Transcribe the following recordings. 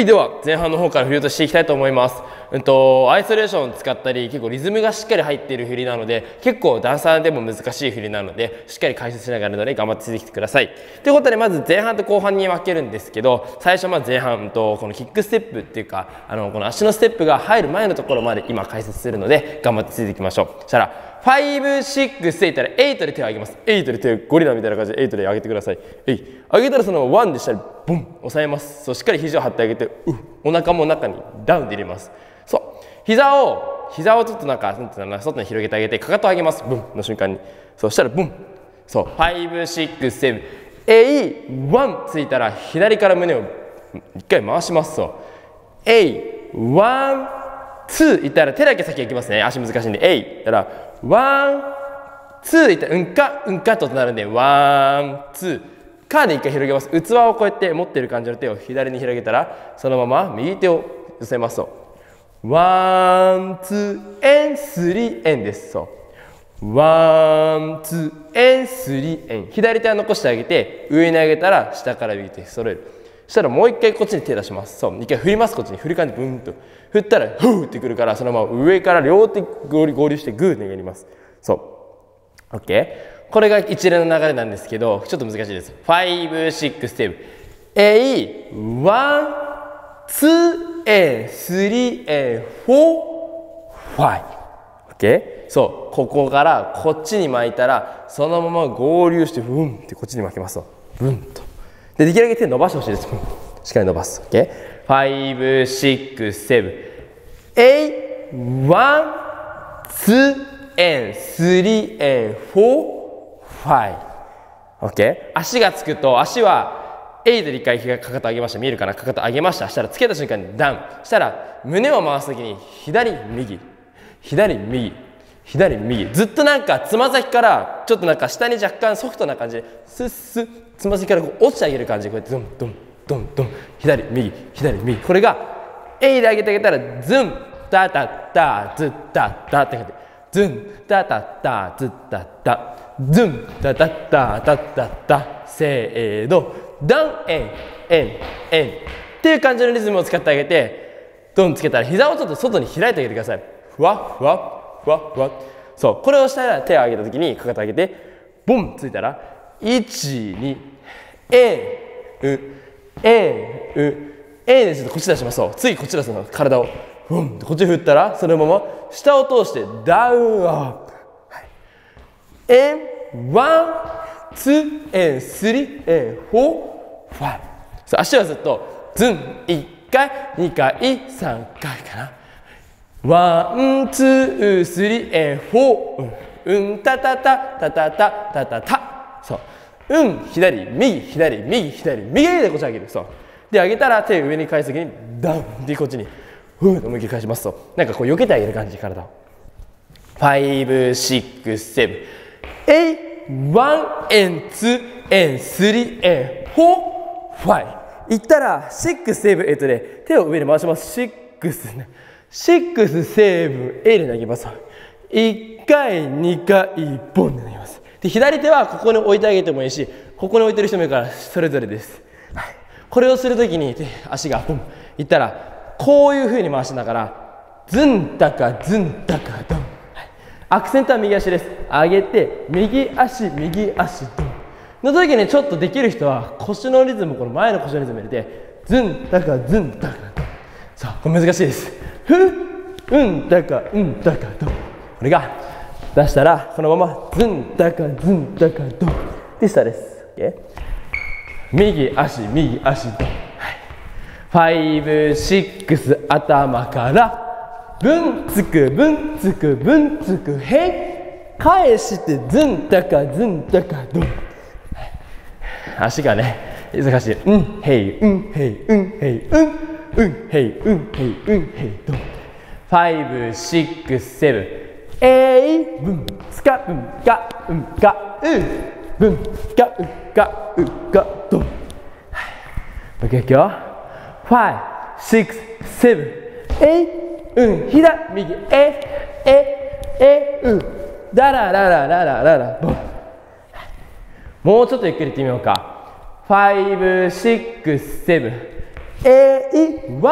いでは前半の方から振り落としていきたいと思います。うんとアイソレーションを使ったり結構リズムがしっかり入っている振りなので結構ダンサーでも難しい振りなのでしっかり解説しながらので頑張ってついてきてください。ということでまず前半と後半に分けるんですけど最初まず前半とこのキックステップっていうかあのこの足のステップが入る前のところまで今解説するので頑張ってついていきましょう。そしたら5、6、8ら8で手を上げます。8で手をゴリラみたいな感じで8で上げてください。えい。上げたらそのまま1でしたらボン押さえます。そうしっかり肘を張ってあげて、うお腹も中にダウンで入れます。そう。膝を膝をちょっとなんか外に広げてあげてかかとを上げます。ブンの瞬間に。そうしたらブン。そう。5、6、7、8、1ついたら左から胸を一回回します。そう。8、1、2いったら手だけ先行きますね。足難しいんで。えい。ったらワンtwo いったらうんかうんかとなるんで。 one two。カーで一回広げます。器をこうやって持ってる感じの手を左に広げたらそのまま右手を寄せますと。 one two and three and ですそう one two and three and 左手は残してあげて上に上げたら下から右手揃える。したらもう一回こっちに手出します。そう。一回振りますこっちに。振り感じブンと。振ったらフーってくるからそのまま上から両手合流してグーでやります。そう。OK これが一連の流れなんですけどちょっと難しいです。567 A 1 2 A 3 A 4 5 OK そう。ここからこっちに巻いたらそのまま合流してブンってこっちに巻きます。とブンと。でできるだけ手伸ばしてほしいです しっかり伸ばす OK five, six, seven, eight, one, two, and three, and four, five. OK? 足がつくと、足は8で1回かかと上げました。見えるかな？かかと上げました。したらつけた瞬間にダウン。したら胸を回すときに左、右、左、右、左、右。ずっとなんかつま先からちょっとなんか下に若干ソフトな感じでスッスッつま先からこう落ちてあげる感じでこうやってドンドンドンドン左右左右これが A で上げてあげたらズンタタタズッタタって感じズンタタタズッタタズンタタタタタタせーのダンエンエンエンっていう感じのリズムを使ってあげてドンつけたら膝をちょっと外に開いてあげてくださいふわふわふわふわそうこれをしたら手を上げた時にかかと上げてボンついたら12えう A、う、A でちょっとこっち出します。次こっち出すの。体を。ふんこっち振ったら、そのまま下を通して down up。はい。And one, two, and three, and four, five. 足はずっと、ズン、1回、2回、3回かな。 one、two、three、and four。うん、うんたたた、たたた、たたた。そう。うん左右左右左右でこっち上げる。そう。で上げたら手を上に返す時にダウンでこっちにふーと思いっきり返します。となんかこう避けてあげる感じ体を。567 8 1 and 2 and 3 and 4 5いったら6、7、8で手を上に回します。6、ね、6、7、8で投げます。1回、2回、1本で投げます。で左手はここに置いてあげてもいいしここに置いてる人もいるからそれぞれです、はい、これをするときに足がポン。いったらこういうふうに回しながらズンタカズンタカドン、はい、アクセントは右足です。上げて右足右足ドン。の時にちょっとできる人は腰のリズムこの前の腰のリズム入れてズンタカズンタカドン。さあこれ難しいです。ふうんタカうんタカドンこれが出したらこのままズンダカズンダカドンで下です、okay? 右足右足ドン、はい、56頭からぶんつくぶんつくぶんつくへ返してズンダカズンダカドン、はい、足がね難しい。うん。へいうん。へいうんへいうん。うんへいうんへいうんへいえい、ぶん、つか、うん、か、うんか、うん。ぶん、か、うんか、うんか、と。はい。もういくよ。5、6、7。えい、うん、左、右、え、え、え、うん。だららららららら、ぼ。もうちょっとゆっくりいってみようか。5、6、7。えい、1、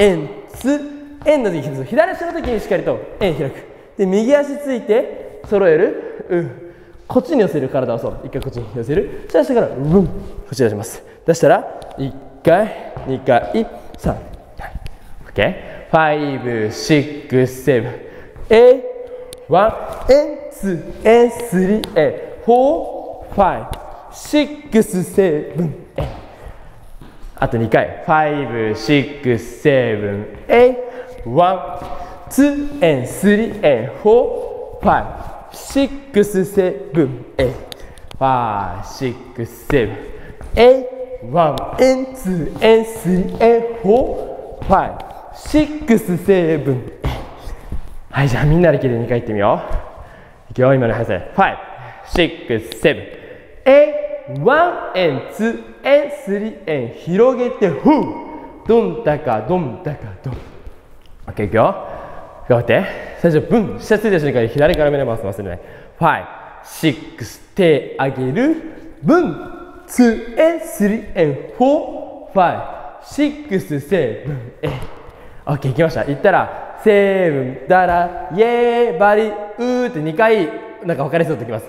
and 2。円の左足の時にしっかりと円開く。で右足ついて揃える、うん、こっちに寄せる体をそう。一回こっちに寄せる。そしたら下からこっち出します。出したら1回2回3回。OK ファイブシックスセブン。エワンエツエスリエフォーファイシックスセブン。エあと2回。ファイブシックスセブン。エ1 2 and 3 and 4 5 6 7 8 5 6 7 8 1 and 2 and 3 and 4 5 6 7 8はいじゃあみんなできる2回いってみよう。いくよ今の速さで5 6 7 8 1 and 2 and 3 and 広げてフードンタカドンタカドン OK いくよ頑張って。最初ブン。下ついた瞬間に左から目で回す忘れない。5 6手上げる。ブン。2 and 3 and 4 5 6 7 8 OK いきました。いったらセブンだらイエーバリうーって2回なんか分かりそうときます。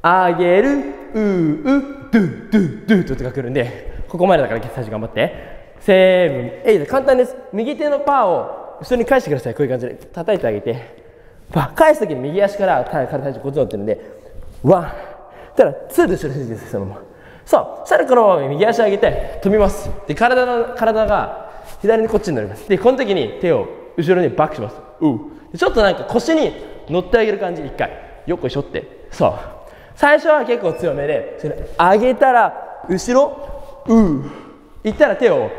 あげる。うーうドゥドゥドゥと音が来るんでここまでだから最初頑張って。セブン。エイ簡単です。右手のパーを後ろに返してくださいこういう感じで叩いてあげて。パー返す時に右足から体体重こっち乗ってるんで。ワンたらツーで後ろについてそのまま。そうそしたらこのまま右足上げて飛びます。で体の体が左にこっちになります。でこの時に手を後ろにバックします。うちょっとなんか腰に乗ってあげる感じ1回。よっこいしょって。そう。最初は結構強めでそれ上げたら後ろういったら手を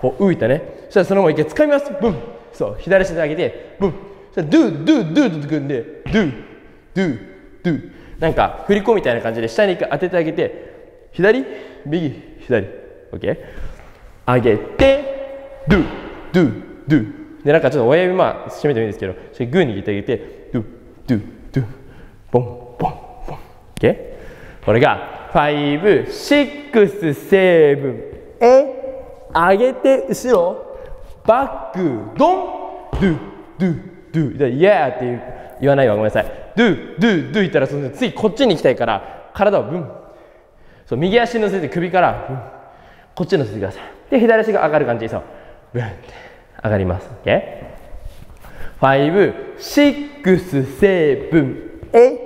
こう浮いたね。そしたらそのまま一回掴みます。ブン。そう左足で上げてブン。そドゥドゥドゥとくんでドゥドゥドゥ。なんか振り子みたいな感じで下に一回当ててあげて左右左。OK 上げてドゥドゥドゥ。でなんかちょっと親指まあ締めてもいいんですけどそれグー握ってあげてドゥドゥドゥ。ボンボンボン。OK これが5 6 7 8上げて後ろ？バックドンドゥドゥドゥ。イエーって言わないわごめんなさい。ドゥドゥドゥ言ったらその次こっちに行きたいから体をブン。そう右足乗せて首からブン。こっち乗せてください。で左足が上がる感じでそう。ブンって上がります。OK 5 6 7 8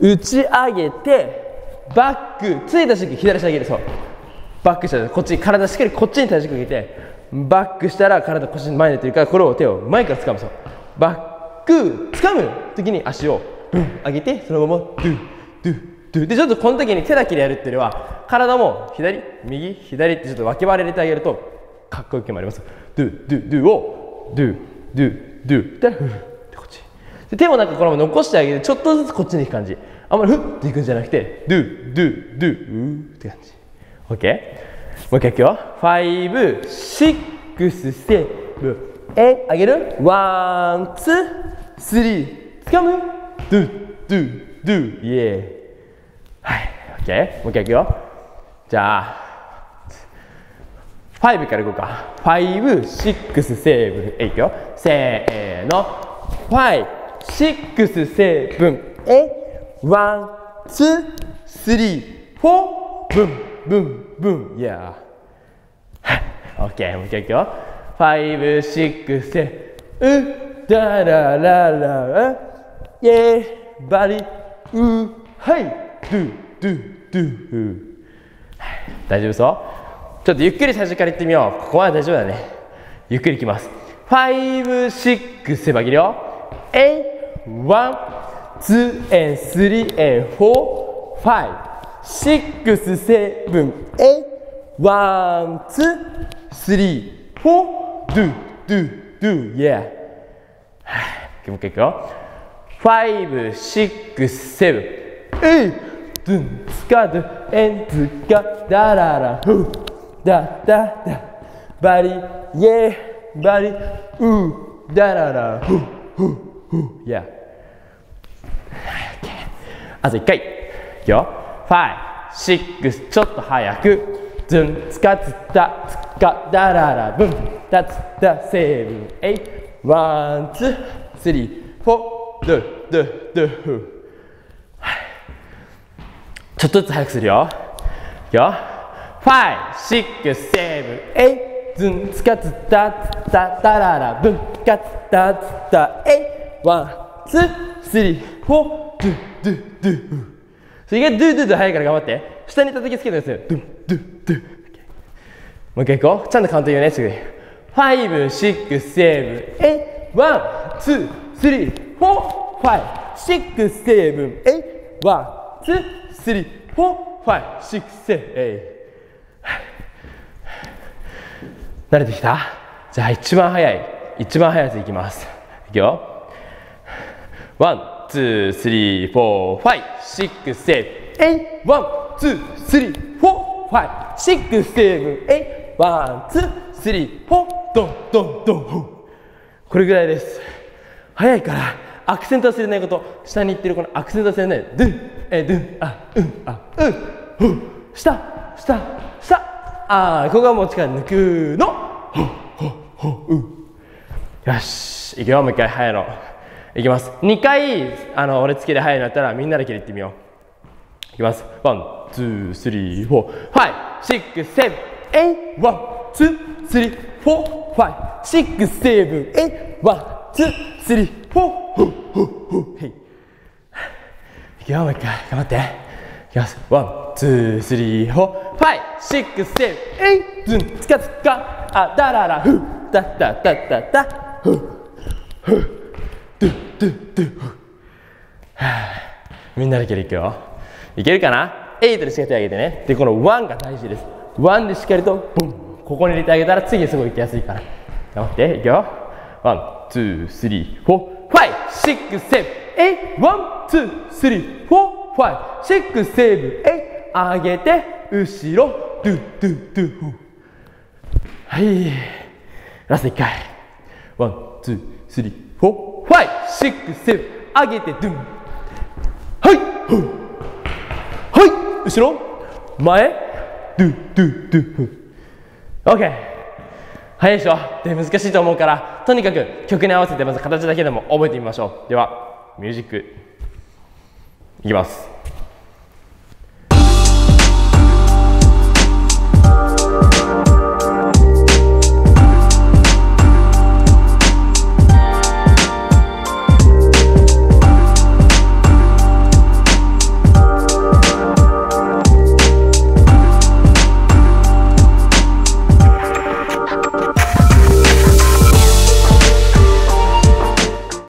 打ち上げてバック。ついた時左足上げるそう。バックしたこっち体しっかりこっちに体重かけてバックしたら体腰前に出てるからこれを手を前から掴む。そう。バック掴む時に足をブン上げてそのままドゥドゥドゥ。でちょっとこの時に手だけでやるっていうよりは体も左右左ってちょっと分け割れてあげるとかっこよくもあります。ドゥドゥドゥをドゥドゥドゥ。でフッってこっちで手もなんかこのまま残してあげてちょっとずつこっちに行く感じ。あんまりフッっていくんじゃなくてドゥドゥドゥって感じ。OK もう一回いくよ。six、seven、eight、上げる。 one、two、three、つかむ。ドゥ、ドゥ、ドゥ、 yeah。はい、オッケー。もう一回いくよ。じゃあ、 five からいこうか。 five、six、seven。え、いくよ。せーの。ファイブ、シックス、セーブン、え、ワン、ツー、スリー、フォー、ブン。ブンブンやヤーオッケーもう一回いくよファイブシックスウダラララライバリウハイドゥドゥドゥ大丈夫そうちょっとゆっくり最初からいってみよう。ここまで大丈夫だね。ゆっくりいきます。ファイブシックスバギリオエイワンツーエンスリーエンフォーファイブ6 7 8 1 2 3 4 do do do yeah. もう一回いくよ5 6 7 8ドゥンスカドゥンツカダララフーダダダバリイェーバリウーダララフーフーフーやあと1回いくよ5 6ちょっと早くズンツカツタツかだららぶんたつだセブンエイワンツースリーフォードゥドゥドゥフちょっとずつ早くするよ。いくよ。ファイシックスセブンエイズンツカツタツタタララブンカツタツタ eight one two three four ドゥドゥドゥ。フそれがドゥドゥドゥ早いから頑張って。下に叩きつけるんですよ。ドゥドゥドゥ。もう一回行こう。ちゃんとカウント言うね、すぐに。5、6、7、8、1、2、3、4、5、6、7、8、1、2、3、4、5、6、7、8。慣れてきた？じゃあ一番早い、一番速いやついきます。いくよ。1、ツー、スリー、フォーファイ、シックス、セ six, seven, eight. One, two, three, four, five, six, ドンドンフォー。これぐらいです。早いから、アクセント忘れないこと。下に行ってるこのアクセント忘れない。ドゥン、え、ドゥン、あ、うん、あ、うん、ふう、下、下、下。あー、ここがもう力抜くの。う。よし、いくよ、もう一回、早いの。いきます。2回あの俺つけで早いのやったらみんなで切りってみよう。いきます。ワンツースリーフォーファイシックスセブンエイワンツースリーフォーファイシックスセブンエイワンツースリーフォーフォーフォーフォーヘイ。いくよもう一回。頑張って。いきます。 one two three four five six seven eight ズンツカツカあダララフダダダダダフフドゥドゥドゥみんなでいけるいくよ。いけるかな？8でしっかり手上げてね。でこの1が大事です。1でしっかりとボン。ここに入れてあげたら次すごいいきやすいから。頑張って。いくよ。 one two three four five six sevenエイワンツースリーフォーファイシックスセブエイ上げて後ろ。ドゥドゥドゥはい。ラスト1回。 One two three four. Five six seven 上げてドゥン。はい。はい。後ろ。前。ドゥドゥドゥ。オッケー早いでしょ。で難しいと思うから。とにかく曲に合わせてまず形だけでも覚えてみましょう。ではミュージック。いきます。